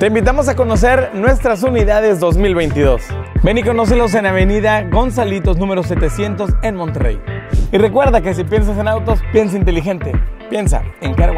Te invitamos a conocer nuestras unidades 2022. Ven y conócelos en Avenida Gonzalitos número 700 en Monterrey. Y recuerda que si piensas en autos, piensa inteligente. Piensa en Car